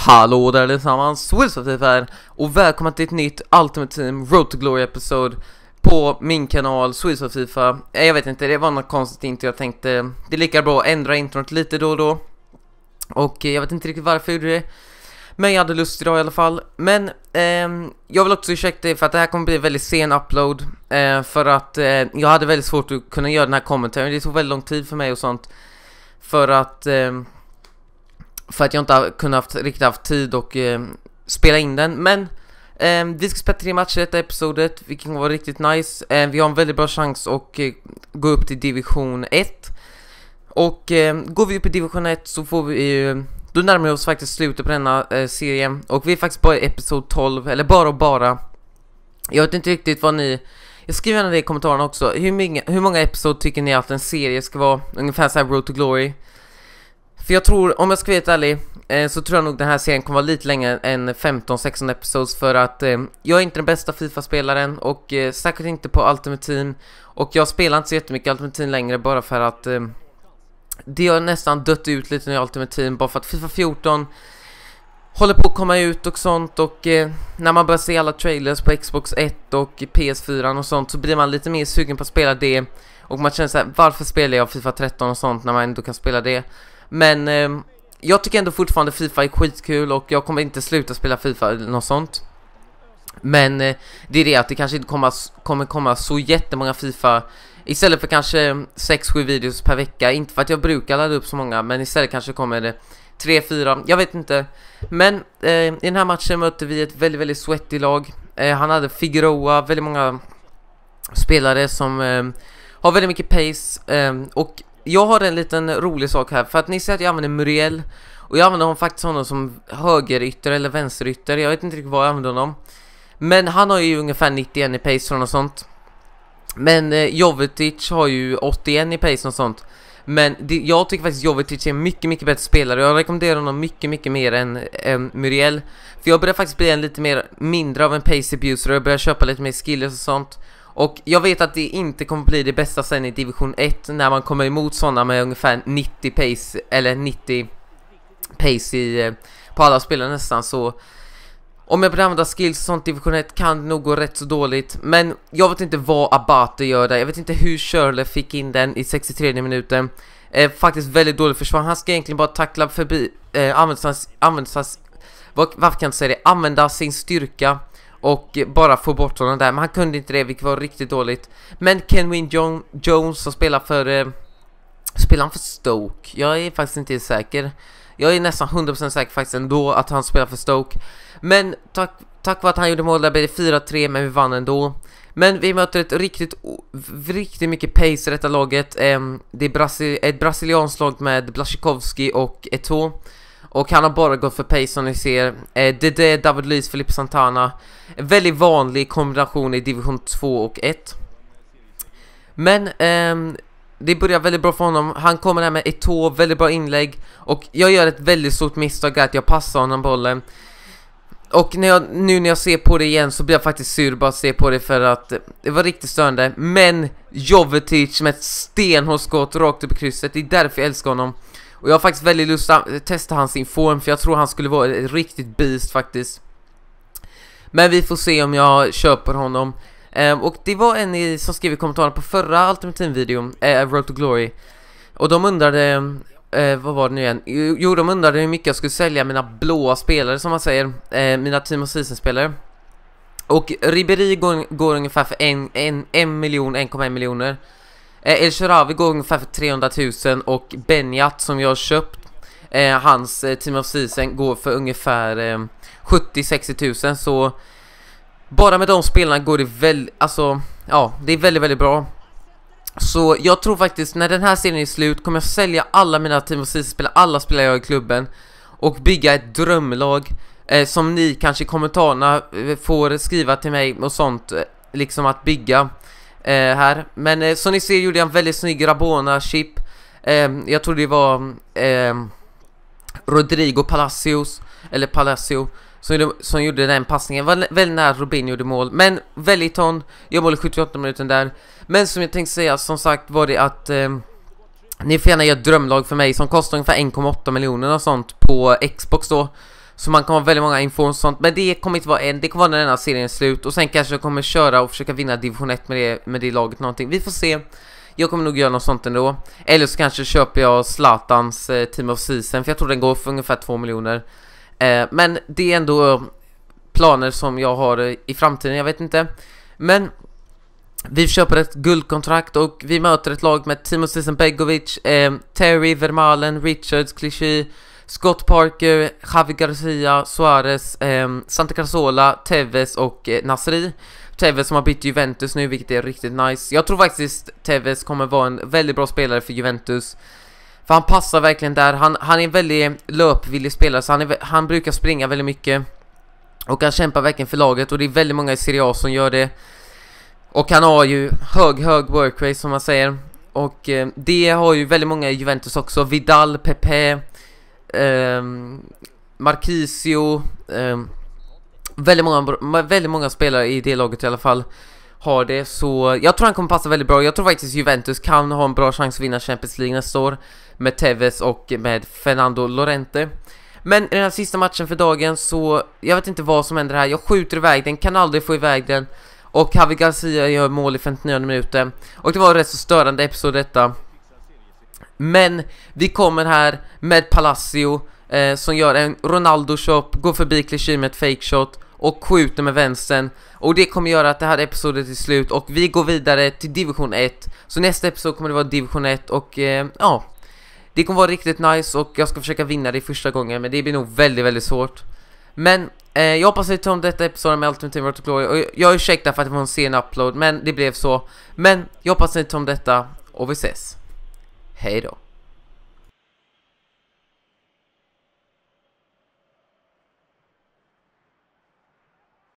Hallå där allesammans, Wilson här och välkomna till ett nytt Ultimate Team Road to Glory episod på min kanal Swedish FIFA. Eh, jag vet inte, det var något konstigt inte. jag tänkte det är lika bra att ändra introt lite då och då. Och eh, jag vet inte riktigt varför jag gjorde det. Men jag hade lust idag i alla fall. Men eh, jag vill också ursäkta för att det här kommer bli en väldigt sen upload. Eh, för att eh, jag hade väldigt svårt att kunna göra den här kommentaren. Det tog väldigt lång tid för mig och sånt. För att ehm, för att jag inte har kunnat riktigt haft tid och eh, spela in den. Men eh, vi ska spela tre matcher i detta episodet, vilket kommer vara riktigt nice. Eh, vi har en väldigt bra chans att eh, gå upp till division 1. Och eh, går vi upp i division 1 så får vi eh, då närmar vi oss faktiskt slutet på denna eh, serie. Och vi är faktiskt bara i episod 12, eller bara och bara. Jag vet inte riktigt vad ni... Jag skriver gärna det i kommentarerna också. Hur många, hur många episod tycker ni att en serie ska vara? Ungefär såhär Road to Glory. För jag tror, om jag ska vara helt ärlig, eh, så tror jag nog den här serien kommer vara lite längre än 15-16 episodes för att eh, jag är inte den bästa FIFA-spelaren och eh, säkert inte på Ultimate Team och jag spelar inte så jättemycket Ultimate Team längre bara för att eh, det har nästan dött ut lite i Ultimate Team bara för att FIFA 14 håller på att komma ut och sånt och eh, när man börjar se alla trailers på Xbox 1 och PS4 och sånt så blir man lite mer sugen på att spela det och man känner såhär, varför spelar jag FIFA 13 och sånt när man ändå kan spela det? Men eh, jag tycker ändå fortfarande FIFA är skitkul och jag kommer inte sluta spela FIFA eller något sånt. Men eh, det är det att det kanske inte kommer, kommer komma så jättemånga FIFA. Istället för kanske ehm, 6-7 videos per vecka, inte för att jag brukar ladda upp så många Men istället kanske kommer det 3-4, jag vet inte. Men eh, i den här matchen mötte vi ett väldigt, väldigt sweaty lag. Eh, Han hade Figueroa, väldigt många spelare som eh, har väldigt mycket pace eh, Och jag har en liten rolig sak här, för att ni ser att jag använder Muriel och jag använder honom faktiskt honom som högerytter eller vänsterytter, jag vet inte riktigt vad jag använder honom. Men han har ju ungefär 91 i pace och sånt. Men eh, Jovetic har ju 81 i pace och sånt. Men det, jag tycker faktiskt Jovetic är en mycket, mycket bättre spelare. Jag rekommenderar honom mycket, mycket mer än än Muriel. För jag börjar faktiskt bli en lite mer, mindre av en pace abuser och jag börjar köpa lite mer skills och sånt. Och jag vet att det inte kommer bli det bästa sen i division 1 när man kommer emot sådana med ungefär 90 pace eller 90 pace i, eh, på alla spelare nästan så om jag börjar använda skills och sånt division 1 kan det nog gå rätt så dåligt. Men jag vet inte vad Abate gör där, jag vet inte hur Shirley fick in den i 63 minuten. Eh, Faktiskt väldigt dåligt försvar, han ska egentligen bara tackla förbi, eh, använda, använda, varför kan jag inte säga det? Använda sin styrka och bara få bort honom där, men han kunde inte det vilket var riktigt dåligt. Men Kenwin jo Jones som spelar för... Eh, spelar han för Stoke? Jag är faktiskt inte säker. Jag är nästan 100% säker faktiskt ändå att han spelar för Stoke. Men tack, tack vare att han gjorde mål där blev det 4-3 men vi vann ändå. Men vi möter ett riktigt, riktigt mycket pace i detta laget. Eh, det är Brasi ett brasilianskt lag med Blaszczykowski och Eto'o. Och han har bara gått för pace som ni ser. Eh, det är David Luiz, Felipe Santana. En väldigt vanlig kombination i division 2 och 1. Men eh, det börjar väldigt bra för honom. Han kommer där med ett tå, väldigt bra inlägg. Och jag gör ett väldigt stort misstag att jag passar honom bollen. Och när jag, nu när jag ser på det igen så blir jag faktiskt sur bara att se på det för att det var riktigt störande. Men Jovetic med ett stenhårt skott rakt upp i krysset, det är därför jag älskar honom. Och jag har faktiskt väldigt lust att testa hans inform för jag tror han skulle vara ett riktigt beast faktiskt. Men vi får se om jag köper honom. Eh, och det var en i, som skrev i kommentarerna på förra Ultimate-videon, eh, Road to Glory. Och de undrade, eh, vad var det nu igen? Jo, de undrade hur mycket jag skulle sälja mina blåa spelare som man säger, eh, mina Team of Season-spelare. Och Ribéry går, går ungefär för en, en, en miljon, 1,1 miljoner. Eh, El Sharawi går ungefär för 300 000 och Benjat som jag har köpt eh, hans eh, Team of Season går för ungefär eh, 70-60 000 så bara med de spelarna går det väldigt, alltså ja, det är väldigt, väldigt bra. Så jag tror faktiskt när den här serien är slut kommer jag sälja alla mina Team of Season-spelare, alla spelare jag har i klubben och bygga ett drömlag eh, som ni kanske i kommentarerna eh, får skriva till mig och sånt, eh, liksom att bygga Eh, här. Men eh, som ni ser gjorde jag en väldigt snygg Rabona-chip. Eh, jag tror det var eh, Rodrigo Palacios, eller Palacio, som, som gjorde den passningen. Var väldigt nära Robin gjorde mål, men Wellington gör mål i 78 minuter där. Men som jag tänkte säga, som sagt var det att eh, ni får gärna göra ett drömlag för mig som kostar ungefär 1,8 miljoner och sånt på Xbox då. Så man kommer ha väldigt många info och sånt, men det kommer inte vara en, det kommer vara när den här serien är slut och sen kanske jag kommer köra och försöka vinna division 1 med det, med det laget någonting. Vi får se. Jag kommer nog göra något sånt ändå. Eller så kanske köper jag Zlatans eh, Team of Season, för jag tror den går för ungefär 2 miljoner. Eh, men det är ändå eh, planer som jag har eh, i framtiden, jag vet inte. Men vi köper ett guldkontrakt och vi möter ett lag med Timo Sisen Begovic, eh, Terry, Vermalen, Richards, Clichy, Scott Parker, Javi Garcia, Suarez, eh, Santa Casola, Tevez och eh, Nasri. Tevez som har bytt Juventus nu, vilket är riktigt nice. Jag tror faktiskt Tevez kommer vara en väldigt bra spelare för Juventus. För han passar verkligen där, han, han är en väldigt löpvillig spelare, så han, är, han brukar springa väldigt mycket. Och han kämpar verkligen för laget och det är väldigt många i Serie A som gör det. Och han har ju hög, hög workrate som man säger. Och eh, det har ju väldigt många i Juventus också. Vidal, Pepe, Ehm, Marquisio. Eh, väldigt, många, väldigt många spelare i det laget i alla fall har det. Så jag tror han kommer passa väldigt bra. Jag tror faktiskt Juventus kan ha en bra chans att vinna Champions League nästa år. Med Tevez och med Fernando Lorente. Men i den här sista matchen för dagen så, jag vet inte vad som händer här. Jag skjuter iväg den, kan aldrig få iväg den. Och Javi Garcia gör mål i 59 minuter. Och det var rätt så störande episod detta. Men vi kommer här med Palacio eh, som gör en Ronaldo-shop, går förbi Clichy med ett fake-shot och skjuter med vänstern. Och det kommer göra att det här episodet är slut och vi går vidare till division 1. Så nästa episod kommer det vara division 1 och eh, ja, det kommer vara riktigt nice och jag ska försöka vinna det första gången men det blir nog väldigt, väldigt svårt. Men eh, jag hoppas att ni tar om detta episod med Ultimate Team Road Glory och jag ursäktar för att det var en sen upload men det blev så. Men jag hoppas att ni tar om detta och vi ses. Hej då.